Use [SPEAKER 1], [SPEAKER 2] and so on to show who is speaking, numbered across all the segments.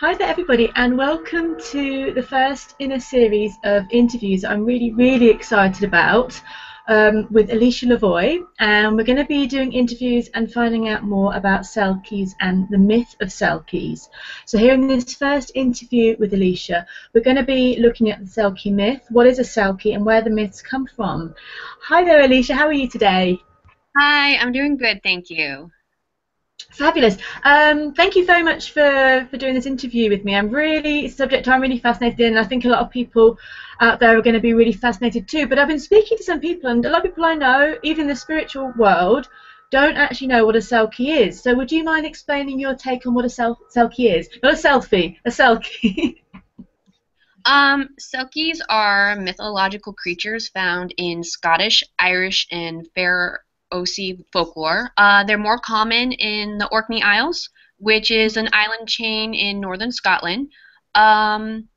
[SPEAKER 1] Hi there, everybody, and welcome to the first in a series of interviews I'm really, really excited about um, with Alicia Lavoie. And we're going to be doing interviews and finding out more about Selkies and the myth of Selkies. So, here in this first interview with Alicia, we're going to be looking at the Selkie myth what is a Selkie and where the myths come from. Hi there, Alicia, how are you today?
[SPEAKER 2] Hi, I'm doing good, thank you.
[SPEAKER 1] Fabulous. Um, thank you very much for, for doing this interview with me. I'm really subject I'm really fascinated in. And I think a lot of people out there are going to be really fascinated too. But I've been speaking to some people, and a lot of people I know, even in the spiritual world, don't actually know what a selkie is. So would you mind explaining your take on what a sel- selkie is? Not a selfie, a selkie.
[SPEAKER 2] um, selkies are mythological creatures found in Scottish, Irish, and Fair OC folklore. Uh, they're more common in the Orkney Isles, which is an island chain in northern Scotland. Um,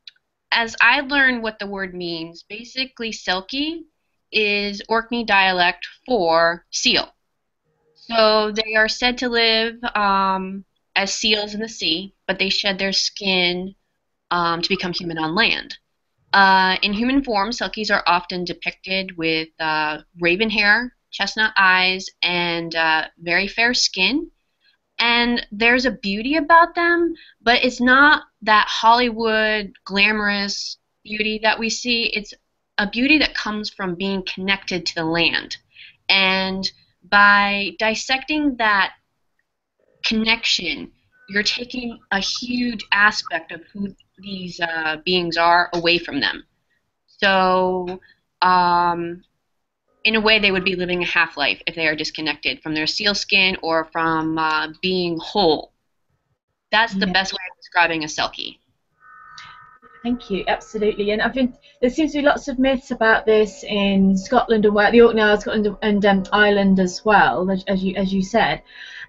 [SPEAKER 2] as I learned what the word means, basically Selkie is Orkney dialect for seal. So they are said to live um, as seals in the sea, but they shed their skin um, to become human on land. Uh, in human form, Selkies are often depicted with uh, raven hair, chestnut eyes, and uh, very fair skin. And there's a beauty about them, but it's not that Hollywood glamorous beauty that we see. It's a beauty that comes from being connected to the land. And by dissecting that connection, you're taking a huge aspect of who these uh, beings are away from them. So, um, in a way, they would be living a half life if they are disconnected from their seal skin or from uh, being whole. That's the yeah. best way of describing a selkie.
[SPEAKER 1] Thank you, absolutely. And I think there seems to be lots of myths about this in Scotland and where the Orkney Isles, Scotland and um, Ireland as well, as, as, you as you said.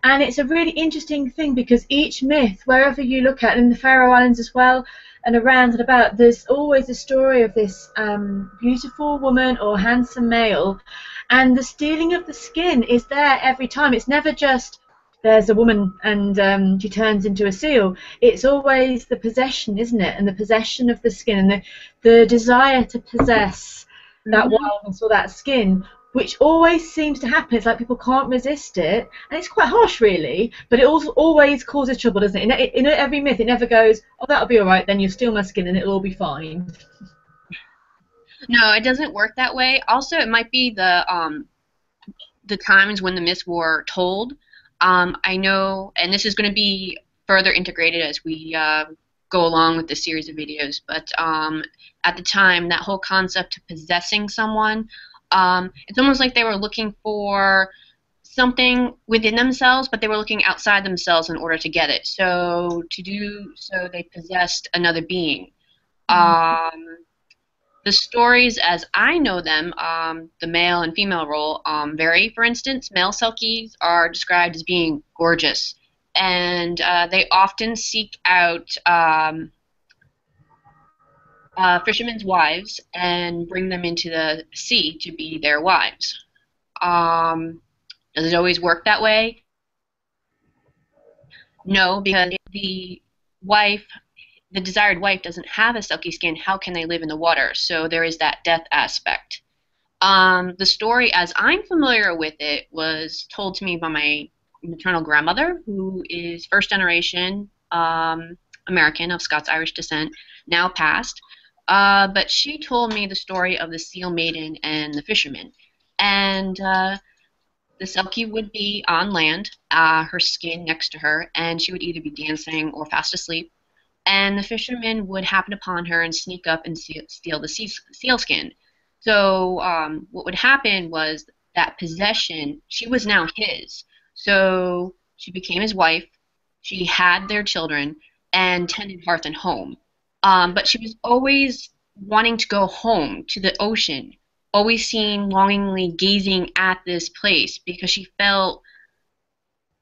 [SPEAKER 1] And it's a really interesting thing because each myth, wherever you look at, in the Faroe Islands as well, and around and about, there's always a story of this um, beautiful woman or handsome male, and the stealing of the skin is there every time. It's never just there's a woman and um, she turns into a seal. It's always the possession, isn't it? And the possession of the skin and the, the desire to possess that mm-hmm. wildness or that skin which always seems to happen. It's like people can't resist it, and it's quite harsh, really. But it also always causes trouble, doesn't it? In, in every myth, it never goes, "Oh, that'll be all right. Then you steal my skin, and it'll all be fine."
[SPEAKER 2] No, it doesn't work that way. Also, it might be the um, the times when the myths were told. Um, I know, and this is going to be further integrated as we uh, go along with the series of videos. But um, at the time, that whole concept of possessing someone um, it's almost like they were looking for something within themselves, but they were looking outside themselves in order to get it. So to do so, they possessed another being. Mm-hmm. Um, the stories, as I know them, um, the male and female role um, vary. For instance, male selkies are described as being gorgeous, and uh, they often seek out um, uh, fishermen's wives and bring them into the sea to be their wives. Um, does it always work that way? No, because the wife, the desired wife, doesn't have a selkie skin. How can they live in the water? So there is that death aspect. Um, the story, as I'm familiar with it, was told to me by my maternal grandmother, who is first generation um, American of Scots Irish descent, now passed. Uh, but she told me the story of the seal maiden and the fisherman. And uh, the Selkie would be on land, uh, her skin next to her, and she would either be dancing or fast asleep. And the fisherman would happen upon her and sneak up and steal the seal skin. So um, what would happen was that possession, she was now his. So she became his wife. She had their children and tended hearth and home. Um, but she was always wanting to go home to the ocean, always seeing longingly gazing at this place because she felt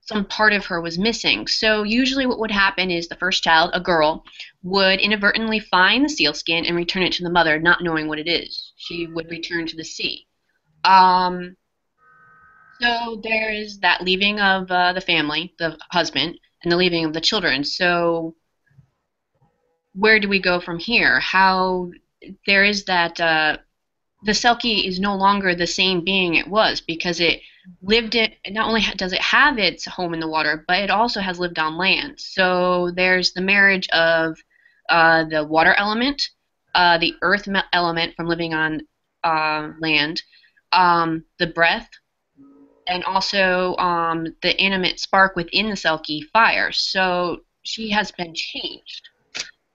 [SPEAKER 2] some part of her was missing. So usually what would happen is the first child, a girl, would inadvertently find the seal skin and return it to the mother, not knowing what it is. She would return to the sea. Um, so there is that leaving of uh, the family, the husband, and the leaving of the children. So where do we go from here? How there is that uh, the Selkie is no longer the same being it was because it lived it. Not only does it have its home in the water, but it also has lived on land. So there's the marriage of uh, the water element, uh, the earth element from living on uh, land, um, the breath, and also um, the animate spark within the Selkie fire. So she has been changed.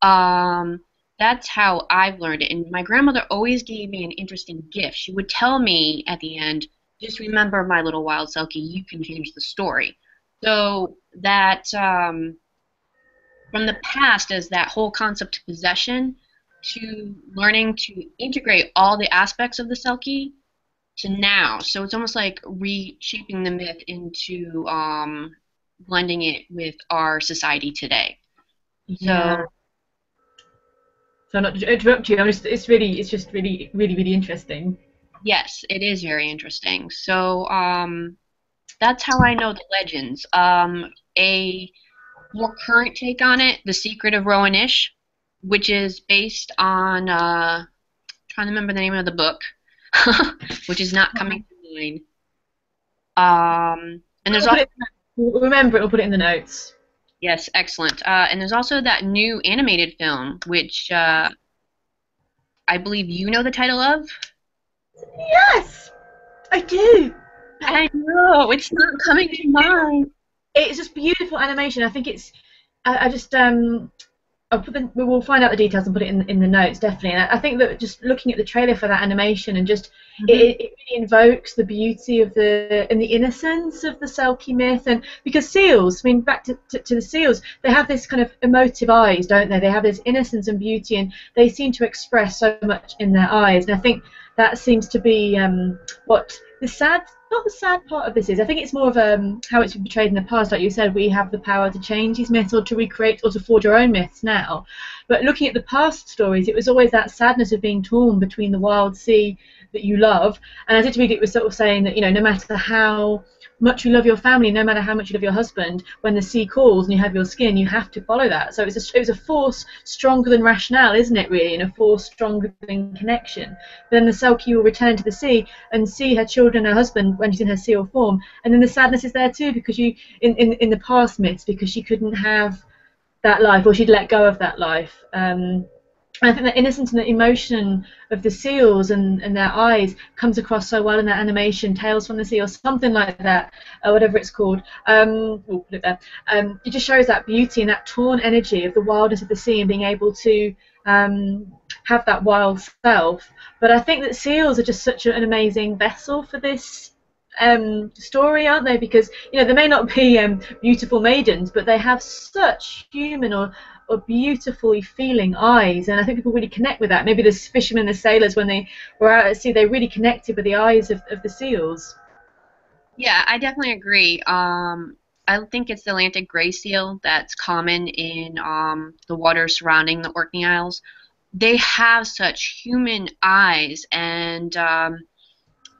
[SPEAKER 2] Um, that's how I've learned it. And my grandmother always gave me an interesting gift. She would tell me at the end, just remember, my little wild Selkie, you can change the story. So that um, from the past as that whole concept of possession to learning to integrate all the aspects of the Selkie to now. So it's almost like reshaping the myth into um, blending it with our society today.
[SPEAKER 1] Yeah. So, so not to interrupt you, I'm just, it's really, it's just really, really, really interesting.
[SPEAKER 2] Yes, it is very interesting. So um, that's how I know the legends. Um, a more current take on it, The Secret of Roan Inish, which is based on, uh, trying to remember the name of the book, which is not coming to mind. Um, and there's
[SPEAKER 1] we'll also remember it. We'll put it in the notes.
[SPEAKER 2] Yes, excellent. Uh, and there's also that new animated film, which uh, I believe you know the title of.
[SPEAKER 1] Yes, I do.
[SPEAKER 2] I know it's not coming to mind.
[SPEAKER 1] It's just beautiful animation. I think it's. I, I just um the, we'll find out the details and put it in in the notes definitely. And I think that just looking at the trailer for that animation and just mm-hmm. it, it really invokes the beauty of the and the innocence of the Selkie myth. And because seals, I mean, back to, to, to the seals, they have this kind of emotive eyes, don't they? They have this innocence and beauty, and they seem to express so much in their eyes. And I think that seems to be um, what the sad not the sad part of this is I think it's more of um, how it's been portrayed in the past. Like you said, we have the power to change these myths or to recreate or to forge our own myths now. But looking at the past stories, it was always that sadness of being torn between the wild sea that you love, and as read, it was sort of saying that you know no matter how much you love your family, no matter how much you love your husband, when the sea calls and you have your skin, you have to follow that. So it's a, it was a force stronger than rationale, isn't it, really, and a force stronger than connection. But then the Selkie will return to the sea and see her children, her husband, when she's in her seal form. And then the sadness is there too, because you, in, in, in the past myths, because she couldn't have that life, or she'd let go of that life. Um, I think the innocence and the emotion of the seals and, and their eyes comes across so well in that animation, Tales from the Sea or something like that, or whatever it's called. Um, we'll put it there. Um, it just shows that beauty and that torn energy of the wildness of the sea and being able to um, have that wild self. But I think that seals are just such an amazing vessel for this um, story, aren't they? Because you know they may not be um, beautiful maidens, but they have such human or or beautifully feeling eyes, and I think people really connect with that. Maybe the fishermen, the sailors, when they were out at sea, they really connected with the eyes of, of the seals.
[SPEAKER 2] Yeah, I definitely agree. Um, I think it's the Atlantic gray seal that's common in um, the waters surrounding the Orkney Isles. They have such human eyes, and um,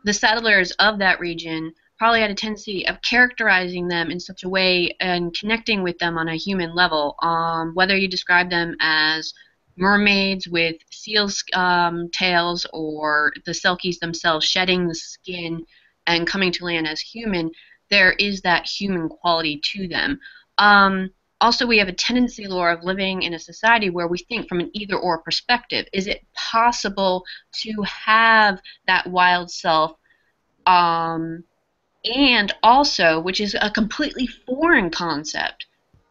[SPEAKER 2] the settlers of that region probably had a tendency of characterizing them in such a way and connecting with them on a human level. Um, whether you describe them as mermaids with seals' um, tails or the selkies themselves shedding the skin and coming to land as human, there is that human quality to them. Um, also, we have a tendency, Laura, of living in a society where we think from an either or perspective. Is it possible to have that wild self um, and also, which is a completely foreign concept,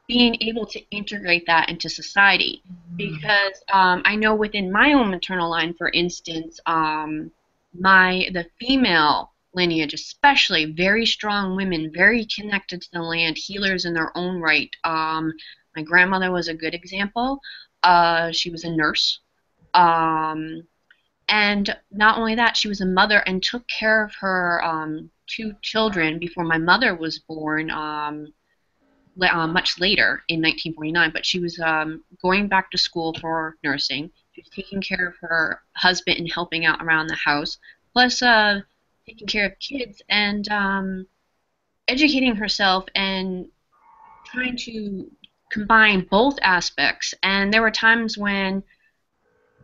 [SPEAKER 2] being able to integrate that into society. Mm-hmm. Because um, I know within my own maternal line, for instance, um, my the female lineage, especially very strong women, very connected to the land, healers in their own right. Um, my grandmother was a good example. Uh, she was a nurse. Um, and not only that, she was a mother and took care of her um, two children before my mother was born. Um, uh, much later in 1949, but she was um, going back to school for nursing. She was taking care of her husband and helping out around the house, plus uh, taking care of kids and um, educating herself and trying to combine both aspects. And there were times when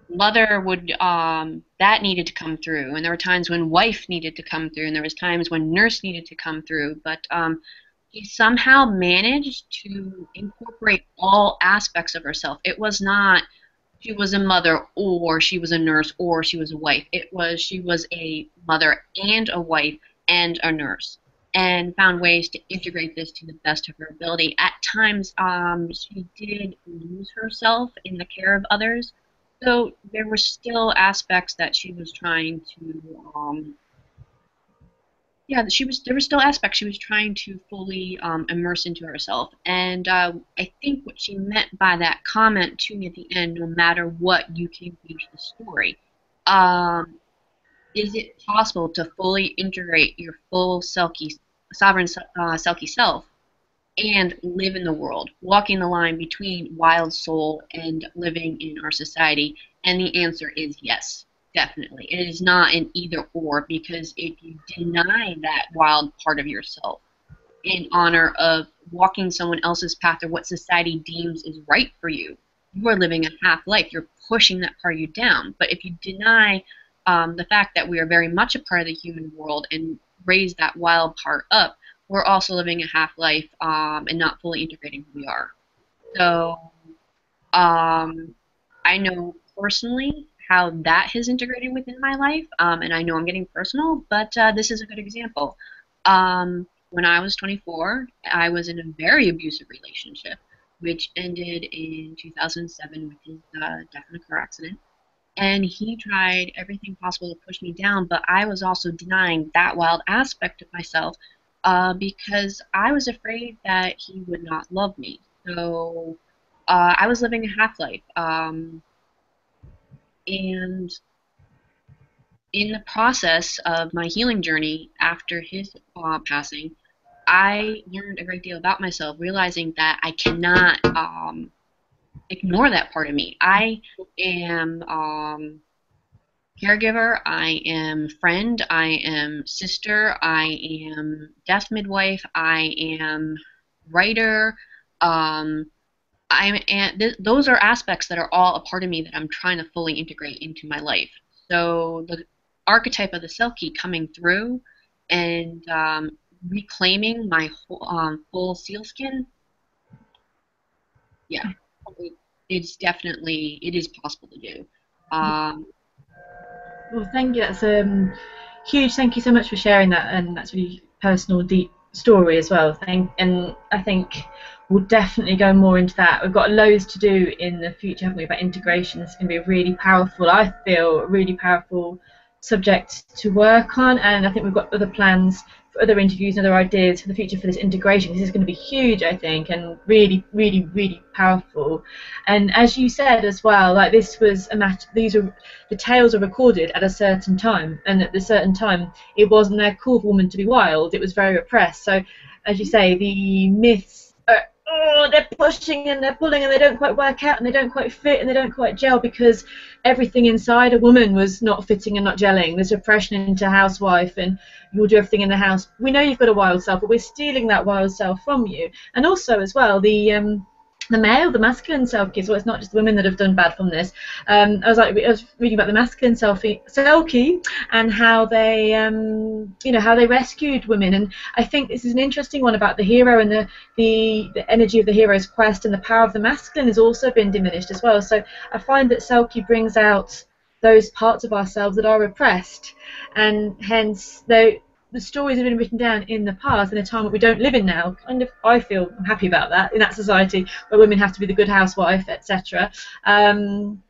[SPEAKER 2] mother would um, that needed to come through, and there were times when wife needed to come through, and there was times when nurse needed to come through. But um, she somehow managed to incorporate all aspects of herself. It was not she was a mother or she was a nurse or she was a wife. It was she was a mother and a wife and a nurse and found ways to integrate this to the best of her ability. At times, um, she did lose herself in the care of others, so there were still aspects that she was trying to um, yeah, she was there were still aspects she was trying to fully um, immerse into herself, and uh, I think what she meant by that comment to me at the end, no matter what, you can reach the story. Um, is it possible to fully integrate your full Selkie, sovereign uh, Selkie self and live in the world, walking the line between wild soul and living in our society? And the answer is yes, definitely. It is not an either or because if you deny that wild part of yourself in honor of walking someone else's path or what society deems is right for you, you are living a half life. You're pushing that part of you down. But if you deny um, the fact that we are very much a part of the human world and raise that wild part up, we're also living a half life um, and not fully integrating who we are. So um, I know personally how that has integrated within my life, um, and I know I'm getting personal, but uh, this is a good example. Um, when I was 24, I was in a very abusive relationship, which ended in 2007 with his uh, death in a car accident. And he tried everything possible to push me down, but I was also denying that wild aspect of myself uh, because I was afraid that he would not love me. So uh, I was living a half life. Um, and in the process of my healing journey after his uh, passing, I learned a great deal about myself, realizing that I cannot um, ignore that part of me. I am um, caregiver, I am friend, I am sister, I am death midwife, I am writer, um, I'm and th- those are aspects that are all a part of me that I'm trying to fully integrate into my life. So the archetype of the Selkie coming through and um, reclaiming my whole, um, full sealskin. Yeah, it's definitely it is possible to do. Um,
[SPEAKER 1] well, thank you. That's um, huge. Thank you so much for sharing that, and that's really personal, deep story as well. Thank, and I think we'll definitely go more into that. We've got loads to do in the future, haven't we, about integration. It's going to be a really powerful, I feel, really powerful subject to work on, and I think we've got other plans for other interviews and other ideas for the future for this integration. This is going to be huge, I think, and really, really, really powerful. And as you said as well, like this was a matter. These are the tales are recorded at a certain time, and at the certain time, it wasn't their call for women to be wild. It was very repressed. So, as you say, the myths uh, oh, they're pushing and they're pulling and they don't quite work out and they don't quite fit and they don't quite gel because everything inside a woman was not fitting and not gelling. There's repression into housewife and you'll do everything in the house. We know you've got a wild self, but we're stealing that wild self from you. And also as well, the um, the male, the masculine selkie, well, it's not just women that have done bad from this. Um, I was like, I was reading about the masculine selfie, selkie and how they, um, you know, how they rescued women. And I think this is an interesting one about the hero and the, the, the energy of the hero's quest and the power of the masculine has also been diminished as well. So I find that selkie brings out those parts of ourselves that are repressed, and hence though the stories have been written down in the past in a time that we don't live in now. Kind of, I feel I'm happy about that in that society where women have to be the good housewife, etc. Um,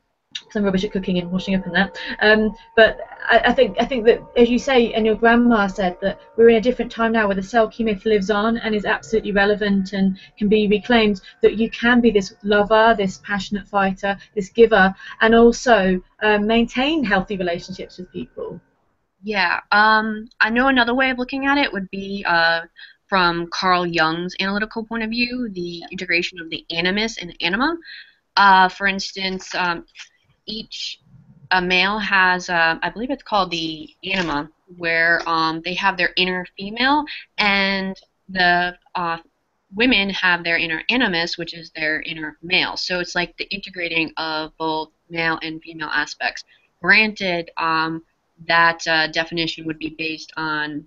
[SPEAKER 1] I'm rubbish at cooking and washing up and that. Um, but I, I, think I think that as you say, and your grandma said that we're in a different time now where the Selkie myth lives on and is absolutely relevant and can be reclaimed. That you can be this lover, this passionate fighter, this giver, and also um, maintain healthy relationships with people.
[SPEAKER 2] Yeah, um, I know another way of looking at it would be uh, from Carl Jung's analytical point of view, the integration of the animus and anima. Uh, for instance, um, each a male has, uh, I believe it's called the anima, where um, they have their inner female, and the uh, women have their inner animus, which is their inner male. So it's like the integrating of both male and female aspects. Granted, um, that uh, definition would be based on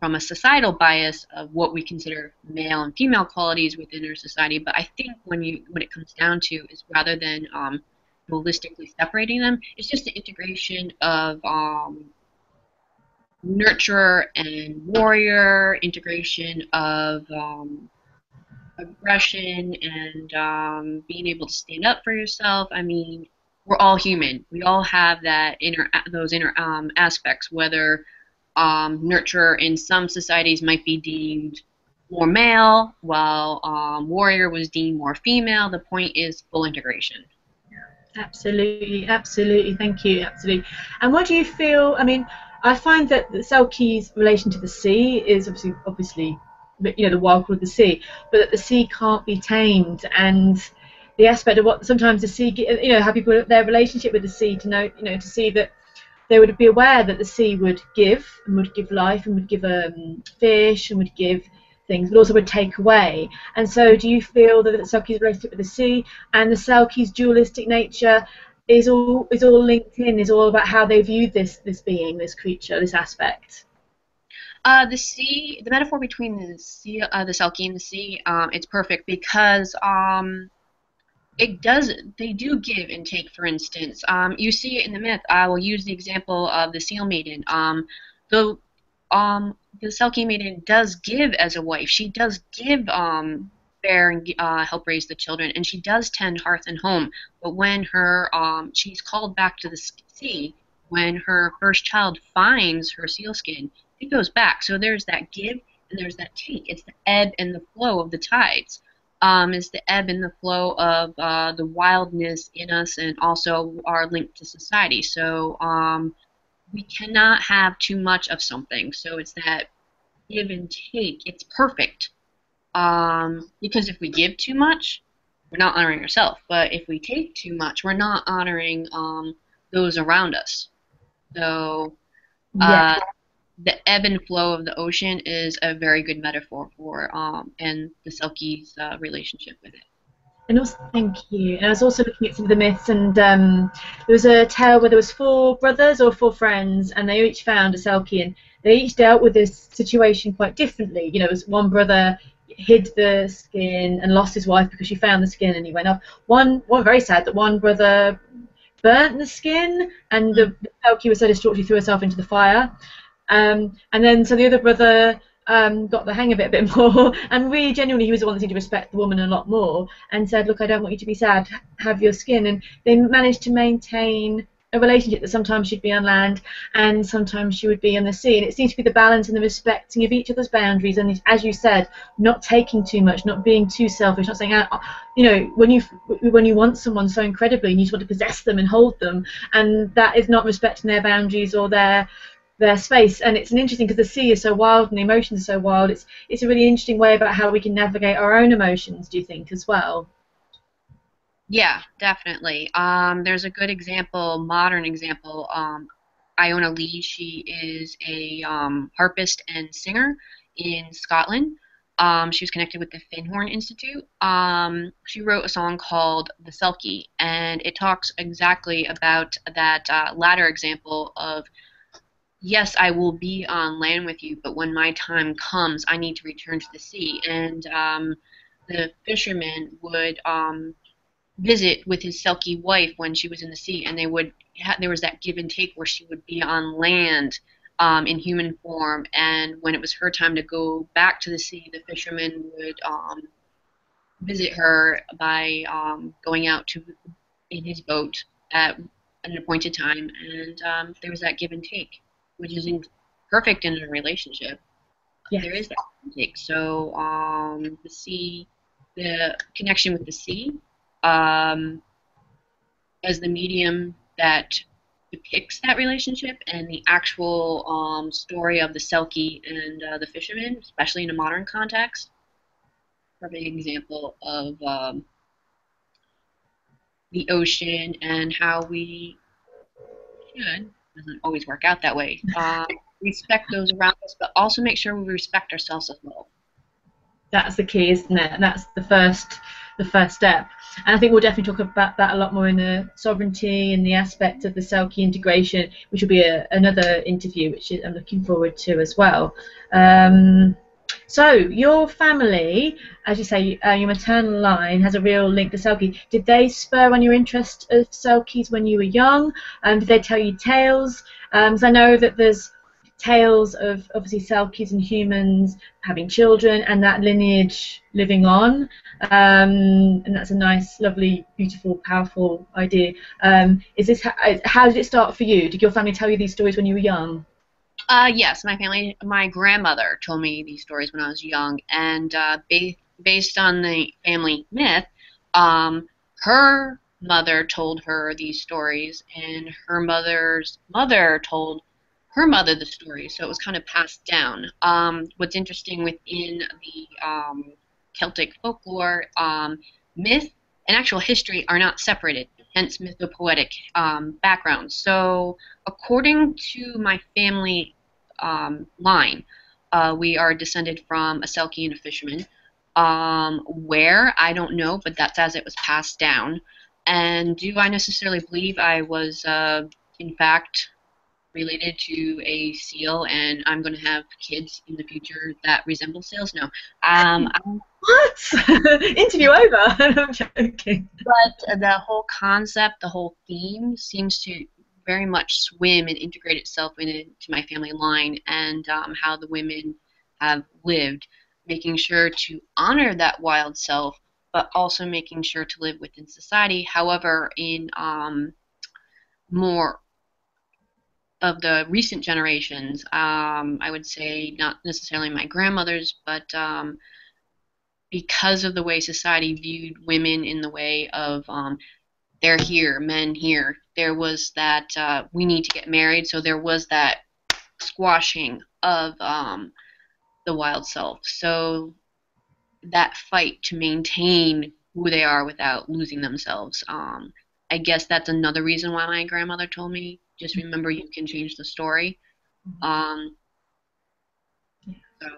[SPEAKER 2] from a societal bias of what we consider male and female qualities within our society. But I think when you when it comes down to is rather than um, holistically separating them, it's just the integration of um, nurturer and warrior, integration of um, aggression and um, being able to stand up for yourself. I mean, we're all human. We all have that inner those inner um, aspects. Whether um, nurturer in some societies might be deemed more male, while um, warrior was deemed more female. The point is full integration.
[SPEAKER 1] Absolutely, absolutely. Thank you. Absolutely. And what do you feel? I mean, I find that the Selkie's relation to the sea is obviously, obviously, you know, the wild call of the sea, but that the sea can't be tamed, and the aspect of what sometimes the sea, you know, how people their relationship with the sea to know, you know, to see that they would be aware that the sea would give and would give life and would give um, fish and would give things, but also would take away. And so, do you feel that the Selkie's relationship with the sea and the Selkie's dualistic nature is all is all linked in? Is all about how they view this this being, this creature, this aspect?
[SPEAKER 2] Uh, the sea, the metaphor between the sea, uh, the Selkie and the sea, um, it's perfect because um, it does they do give and take for instance um, you see it in the myth. I will use the example of the seal maiden. Um, the um, the selkie maiden does give as a wife. She does give um, bear and uh, help raise the children and she does tend hearth and home. But when her um, she's called back to the sea when her first child finds her seal skin it goes back. So there's that give and there's that take. It's the ebb and the flow of the tides um, is the ebb and the flow of uh, the wildness in us and also our link to society. So um, we cannot have too much of something. So it's that give and take. It's perfect. Um, because if we give too much, we're not honoring ourselves. But if we take too much, we're not honoring um, those around us. So uh, yeah the ebb and flow of the ocean is a very good metaphor for um, and the Selkie's uh, relationship with it.
[SPEAKER 1] And also, thank you. And I was also looking at some of the myths, and um, there was a tale where there was four brothers or four friends, and they each found a Selkie, and they each dealt with this situation quite differently. You know, it was one brother hid the skin and lost his wife because she found the skin, and he went up. One, one very sad that one brother burnt the skin, and the, the Selkie was so distraught she threw herself into the fire. Um, and then so the other brother um, got the hang of it a bit more, and really genuinely he was the one that seemed to respect the woman a lot more, and said, "Look, I don't want you to be sad. Have your skin." And they managed to maintain a relationship that sometimes she'd be on land and sometimes she would be on the sea. And it seems to be the balance and the respecting of each other's boundaries. And as you said, not taking too much, not being too selfish, not saying, oh, you know, when you when you want someone so incredibly and you just want to possess them and hold them, and that is not respecting their boundaries or their their space. And it's an interesting because the sea is so wild and the emotions are so wild. It's it's a really interesting way about how we can navigate our own emotions do you think as well?
[SPEAKER 2] Yeah definitely. Um, there's a good example modern example. Um, iona lee she is a um, harpist and singer in scotland. Um, she was connected with the Findhorn Institute. Um, she wrote a song called The Selkie, and it talks exactly about that uh, latter example of yes, I will be on land with you, but when my time comes, I need to return to the sea. And um, the fisherman would um, visit with his Selkie wife when she was in the sea, and they would ha- there was that give and take where she would be on land um, in human form, and when it was her time to go back to the sea, the fisherman would um, visit her by um, going out to in his boat at an appointed time, and um, there was that give and take which is perfect in a relationship. Yes. There is that. So um, the sea, the connection with the sea, um, as the medium that depicts that relationship, and the actual um, story of the Selkie and uh, the fisherman, especially in a modern context. Perfect example of um, the ocean and how we should doesn't always work out that way. Um, respect those around us, but also make sure we respect ourselves as well.
[SPEAKER 1] that's the key, isn't it? And that's the first the first step. And I think we'll definitely talk about that a lot more in the sovereignty and the aspect of the Selkie integration, which will be a, another interview, which I'm looking forward to as well. Um, so your family, as you say, uh, your maternal line has a real link to Selkie. Did they spur on your interest of Selkies when you were young? Um, did they tell you tales? Because um, I know that there's tales of obviously Selkies and humans having children and that lineage living on. Um, and that's a nice, lovely, beautiful, powerful idea. Um, is this how did it start for you? Did your family tell you these stories when you were young?
[SPEAKER 2] Uh, yes, my family, my grandmother told me these stories when I was young, and uh, ba- based on the family myth, um, her mother told her these stories, and her mother's mother told her mother the story, so it was kind of passed down. Um, what's interesting within the um, Celtic folklore, um, myth and actual history are not separated, hence mythopoetic um, background. So, according to my family um, line, uh, we are descended from a Selkie and a fisherman. Um, where I don't know, but that's as it was passed down. And do I necessarily believe I was, uh, in fact, related to a seal and I'm going to have kids in the future that resemble seals? No. Um,
[SPEAKER 1] what? Interview over. I'm joking.
[SPEAKER 2] But the whole concept, the whole theme seems to very much swim and integrate itself into my family line and um, how the women have lived, making sure to honor that wild self, but also making sure to live within society. However, in um, more of the recent generations, um, I would say not necessarily my grandmothers, but um, because of the way society viewed women in the way of um, they're here, men here, there was that uh, we need to get married, so there was that squashing of um, the wild self. So that fight to maintain who they are without losing themselves. Um, I guess that's another reason why my grandmother told me just remember you can change the story. Mm-hmm. Um,
[SPEAKER 1] so.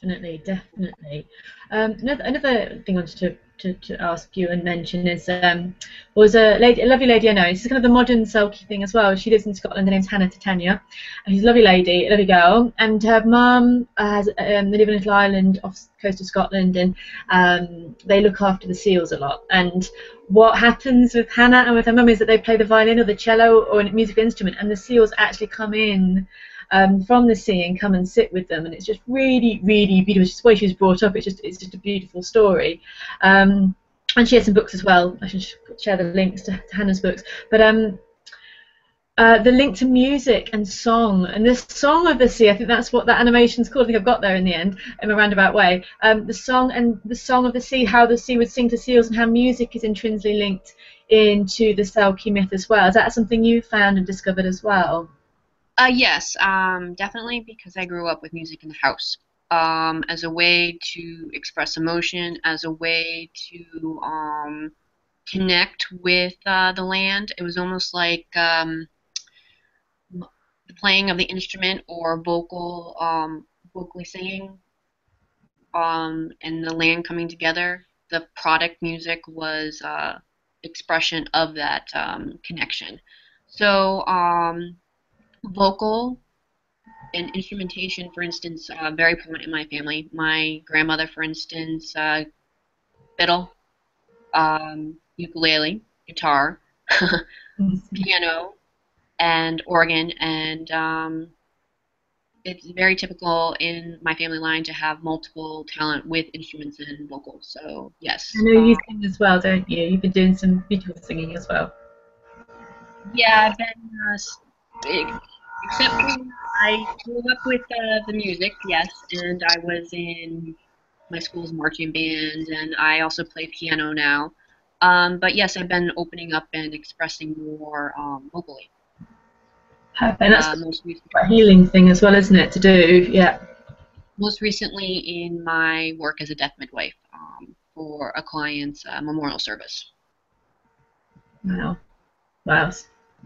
[SPEAKER 1] Definitely, definitely. Um, another, another thing I wanted to, to, to ask you and mention is um, was a, lady, a lovely lady I know. Is kind of the modern selkie thing as well. She lives in Scotland. Her name's Hannah Titania. She's a lovely lady, a lovely girl, and her mum has um, they live in a little island off the coast of Scotland, and um, they look after the seals a lot. And what happens with Hannah and with her mum is that they play the violin or the cello or a musical instrument, and the seals actually come in um, from the sea and come and sit with them, and it's just really, really beautiful. Just the way she was brought up. It's just, it's just a beautiful story. Um, and she has some books as well. I should share the links to, to Hannah's books. But um, uh, the link to music and song and the song of the sea. I think that's what that animation's called. I think I've got there in the end in a roundabout way. Um, the song and the song of the sea, how the sea would sing to seals, and how music is intrinsically linked into the Selkie myth as well. Is that something you found and discovered as well?
[SPEAKER 2] Uh, yes, um, definitely because I grew up with music in the house. Um, as a way to express emotion, as a way to um, connect with uh, the land. It was almost like um, the playing of the instrument or vocal, um, vocally singing, um, and the land coming together. The product music was uh, expression of that um, connection. So um, vocal and instrumentation, for instance, uh, very prominent in my family. My grandmother, for instance, uh, fiddle, um, ukulele, guitar, piano, and organ, and um, it's very typical in my family line to have multiple talent with instruments and vocals. So yes.
[SPEAKER 1] I know you um, sing as well, don't you? You've been doing some beautiful singing as well.
[SPEAKER 2] Yeah, I've been uh, except I grew up with uh, the music, yes, and I was in my school's marching band, and I also play piano now. Um, but yes, I've been opening up and expressing more um, vocally.
[SPEAKER 1] Perfect. And that's uh, most a healing thing as well, isn't it, to do? Yeah.
[SPEAKER 2] Most recently in my work as a death midwife um, for a client's uh, memorial service.
[SPEAKER 1] Wow. Wow.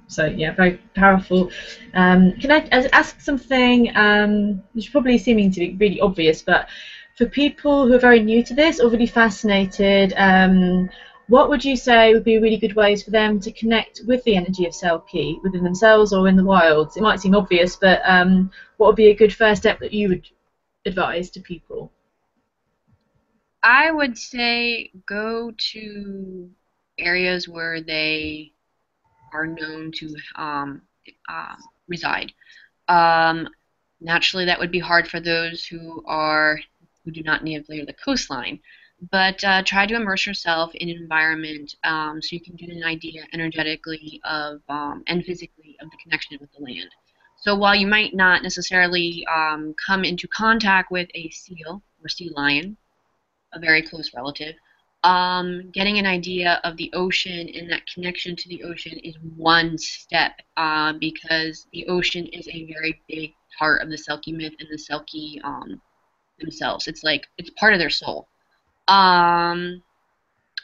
[SPEAKER 1] So yeah, very powerful. Um, can I ask something um, which is probably seeming to be really obvious, but for people who are very new to this or really fascinated, um, what would you say would be really good ways for them to connect with the energy of Selkie within themselves or in the wilds? It might seem obvious, but um, what would be a good first step that you would advise to people?
[SPEAKER 2] I would say go to areas where they are known to um, uh, reside. Um, naturally, that would be hard for those who are who do not live near the coastline. But uh, try to immerse yourself in an environment um, so you can get an idea energetically of um, and physically of the connection with the land. So while you might not necessarily um, come into contact with a seal or sea lion, a very close relative, um, getting an idea of the ocean and that connection to the ocean is one step uh, because the ocean is a very big part of the Selkie myth and the Selkie um, themselves. It's like it's part of their soul. Um,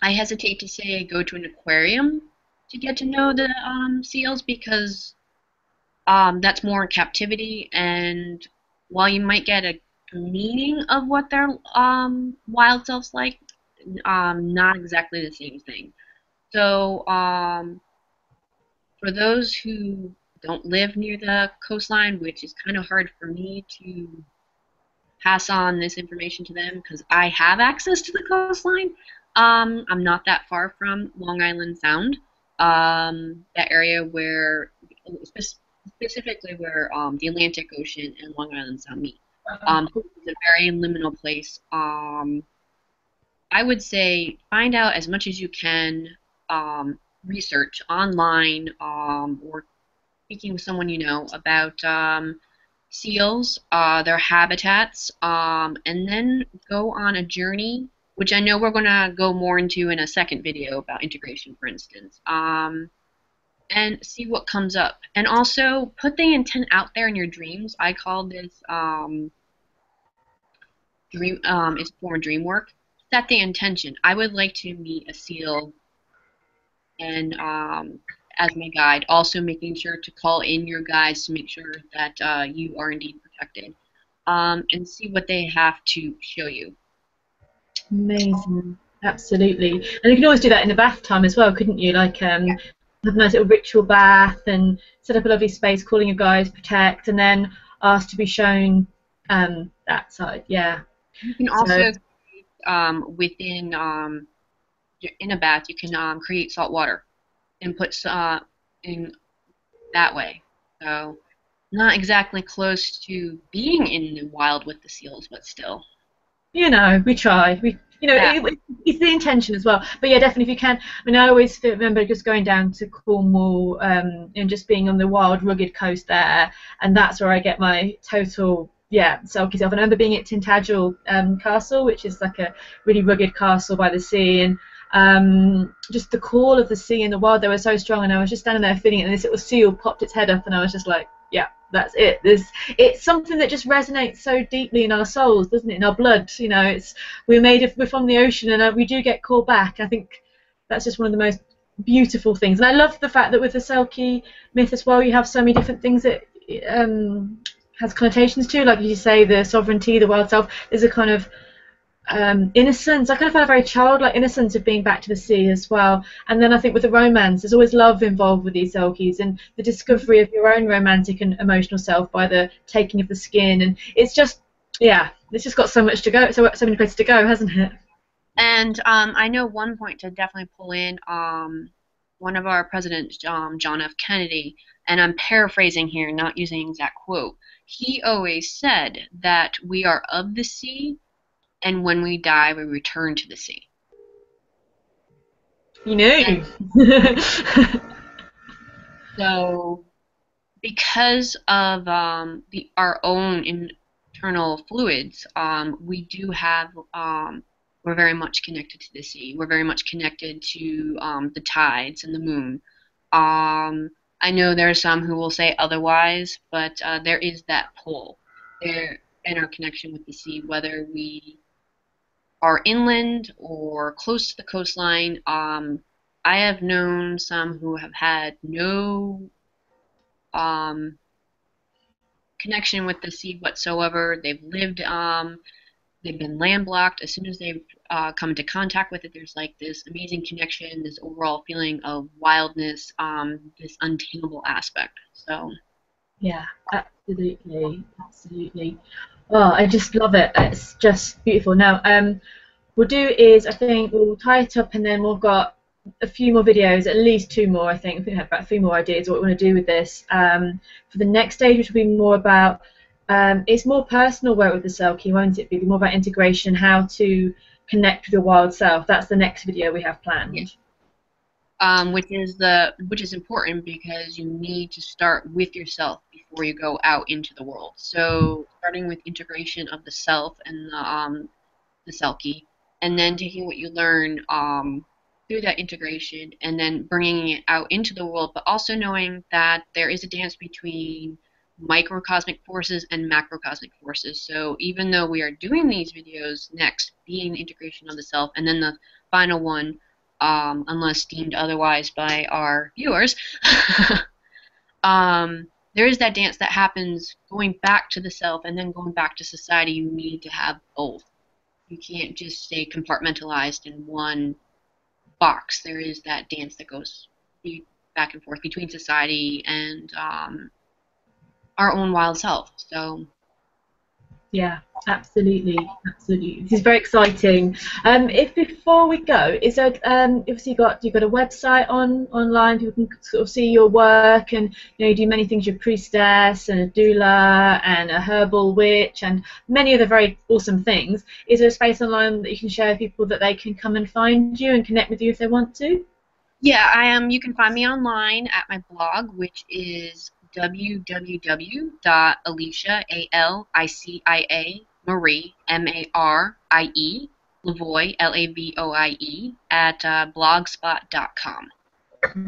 [SPEAKER 2] I hesitate to say go to an aquarium to get to know the um, seals because um, that's more in captivity. And while you might get a meaning of what their wild self's like, um, not exactly the same thing. So um, for those who don't live near the coastline, which is kind of hard for me to pass on this information to them because I have access to the coastline. Um, I'm not that far from Long Island Sound, um, that area where, specifically where um, the Atlantic Ocean and Long Island Sound meet. Um, it's a very liminal place. Um, I would say find out as much as you can, um, research online um, or speaking with someone you know about um, seals, uh, their habitats, um, and then go on a journey, which I know we're going to go more into in a second video about integration, for instance, um, and see what comes up. And also put the intent out there in your dreams. I call this um, dream. Um, it's for dream work. Set the intention. I would like to meet a seal and um, as my guide. Also making sure to call in your guides to make sure that uh, you are indeed protected. Um, and see what they have to show you.
[SPEAKER 1] Amazing. Absolutely. And you can always do that in the bath time as well, couldn't you? Like um, yeah. have a nice little ritual bath and set up a lovely space, calling your guides, protect, and then ask to be shown um, that side. Yeah.
[SPEAKER 2] You can also um, within um, in a bath, you can um, create salt water and put uh, in that way. So not exactly close to being in the wild with the seals, but still.
[SPEAKER 1] You know, we try. We, you know, yeah. it, it's the intention as well. But yeah, definitely if you can. I mean, I always remember just going down to Cornwall um, and just being on the wild, rugged coast there, and that's where I get my total yeah, Selkie self. I remember being at Tintagel um, Castle, which is like a really rugged castle by the sea, and um, just the call of the sea and the wild, they were so strong, and I was just standing there feeling it, and this little seal popped its head up, and I was just like, yeah, that's it. There's, it's something that just resonates so deeply in our souls, doesn't it? In our blood, you know. It's we're made of, we're from the ocean, and uh, we do get called back. I think that's just one of the most beautiful things, and I love the fact that with the Selkie myth as well, you have so many different things that um, has connotations too, like you say, the sovereignty, the wild self. There's a kind of um, innocence. I kind of felt a very childlike innocence of being back to the sea as well. And then I think with the romance, there's always love involved with these Selkies and the discovery of your own romantic and emotional self by the taking of the skin. And it's just, yeah, it's just got so much to go, so, so many places to go, hasn't it?
[SPEAKER 2] And um, I know one point to definitely pull in um, one of our presidents, um, John F. Kennedy, and I'm paraphrasing here, not using exact quote. He always said that we are of the sea and when we die, we return to the sea.
[SPEAKER 1] You knew.
[SPEAKER 2] so, because of um, the our own internal fluids, um, we do have. Um, we're very much connected to the sea. We're very much connected to um, the tides and the moon. Um, I know there are some who will say otherwise, but uh, there is that pull there in our connection with the sea, whether we are inland or close to the coastline. Um, I have known some who have had no um, connection with the sea whatsoever. They've lived um, they've been landlocked. As soon as they uh, come into contact with it, there's like this amazing connection, this overall feeling of wildness, um, this untamable aspect. So.
[SPEAKER 1] Yeah, absolutely, absolutely. Oh, I just love it. It's just beautiful. Now, um, we'll do is I think we'll tie it up and then we've got a few more videos, at least two more. I think. We have about three more ideas what we want to do with this um, for the next stage, which will be more about. Um, it's more personal work with the Selkie, won't it? Be more about integration, how to connect with your wild self. That's the next video we have planned.
[SPEAKER 2] Yeah. Um, which is the which is important because you need to start with yourself before you go out into the world. So starting with integration of the self and the um, the Selkie, and then taking what you learn um, through that integration and then bringing it out into the world, but also knowing that there is a dance between microcosmic forces and macrocosmic forces. So even though we are doing these videos next, being integration of the self, and then the final one, um, unless deemed otherwise by our viewers, um, there is that dance that happens going back to the self and then going back to society. You need to have both. You can't just stay compartmentalized in one box. There is that dance that goes back and forth between society and um, our own wild self. So.
[SPEAKER 1] Yeah, absolutely, absolutely. This is very exciting. Um, if before we go, is there um, obviously you got you've got a website on online? People can sort of see your work, and you know you do many things. You're a priestess and a doula and a herbal witch and many other very awesome things. Is there a space online that you can share with people that they can come and find you and connect with you if they want to?
[SPEAKER 2] Yeah, I am. You can find me online at my blog, which is www.alicia, A-L-I-C-I-A, Marie, M-A-R-I-E, Lavoie, L-A-V-O-I-E, at uh, blogspot.com.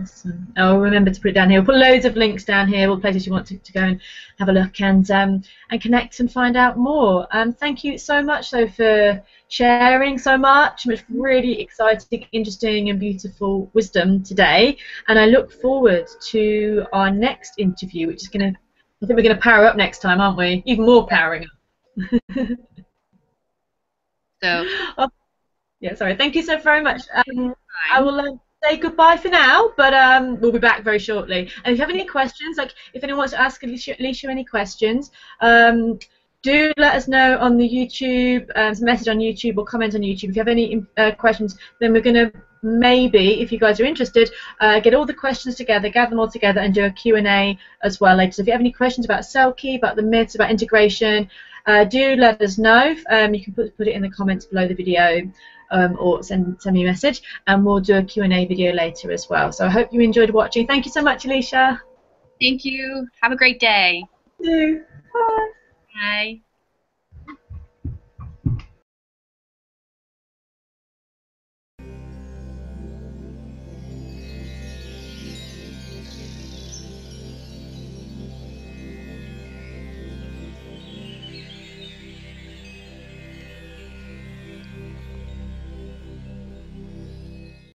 [SPEAKER 1] Awesome. I'll remember to put it down here. We'll put loads of links down here, all places you want to, to go and have a look and um, and connect and find out more. Um, thank you so much, though, for sharing so much. It's really exciting, interesting, and beautiful wisdom today. And I look forward to our next interview, which is going to, I think we're going to power up next time, aren't we? Even more powering up.
[SPEAKER 2] so.
[SPEAKER 1] Oh, yeah, sorry. Thank you so very much. Um, I will. Uh, say goodbye for now, but um, we'll be back very shortly. And if you have any questions, like if anyone wants to ask Alicia, Alicia any questions, um, do let us know on the YouTube, um, message on YouTube or comment on YouTube. If you have any uh, questions, then we're going to maybe, if you guys are interested, uh, get all the questions together, gather them all together, and do a Q&A as well later. So if you have any questions about Selkie, about the myths, about integration, uh, do let us know. Um, you can put, put it in the comments below the video um, or send, send me a message, and we'll do a Q&A video later as well. So I hope you enjoyed watching. Thank you so much, Alicia.
[SPEAKER 2] Thank you. Have a great day.
[SPEAKER 1] Bye.
[SPEAKER 2] Bye.